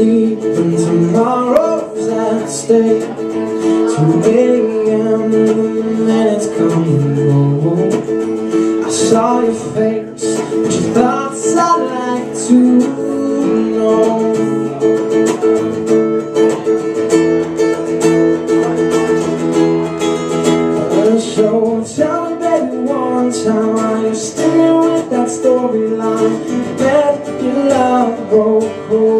sleep And tomorrow's I stay Till 8 a.m. and minutes come and go I saw your face But your thoughts I'd like to know But show, tell me baby one time Why you're staying with that storyline. That your love broke cold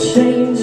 change.